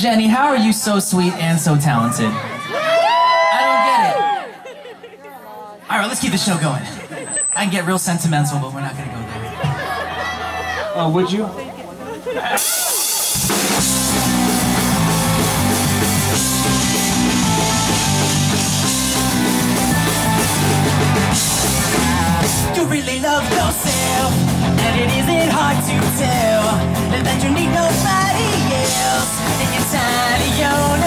Jenny, how are you so sweet and so talented? I don't get it. All right, let's keep the show going. I can get real sentimental, but we're not going to go there. Oh, uh, would you? You really love yourself, and it isn't hard to tell that you need nobody else. And you're tired of your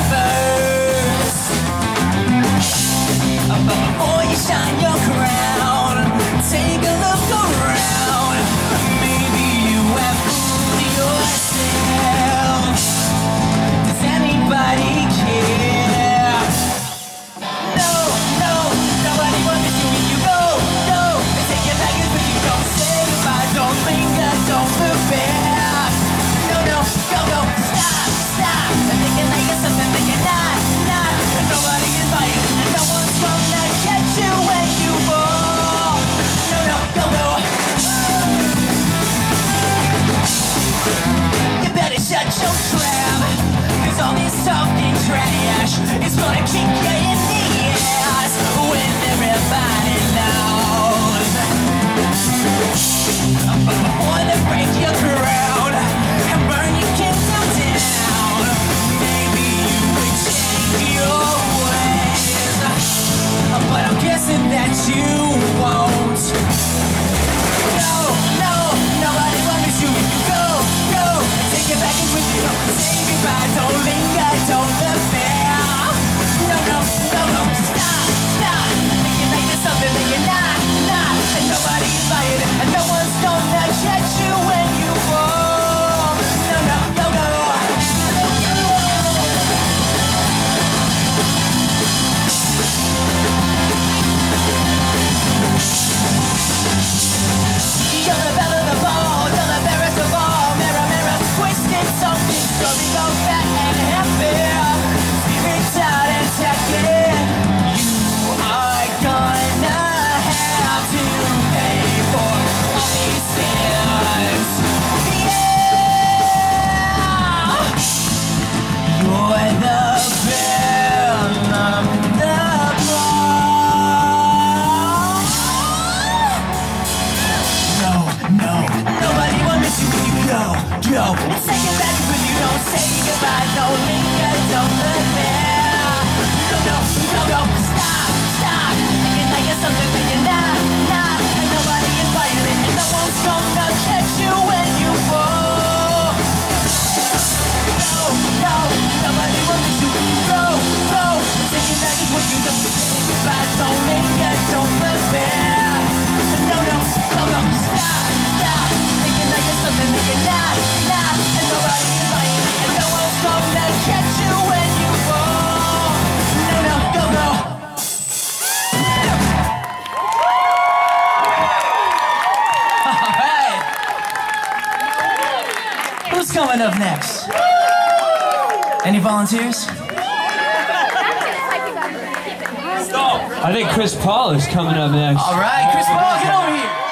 You don't go. coming up next. Any volunteers? I think Chris Paul is coming up next. All right, Chris Paul, get over here.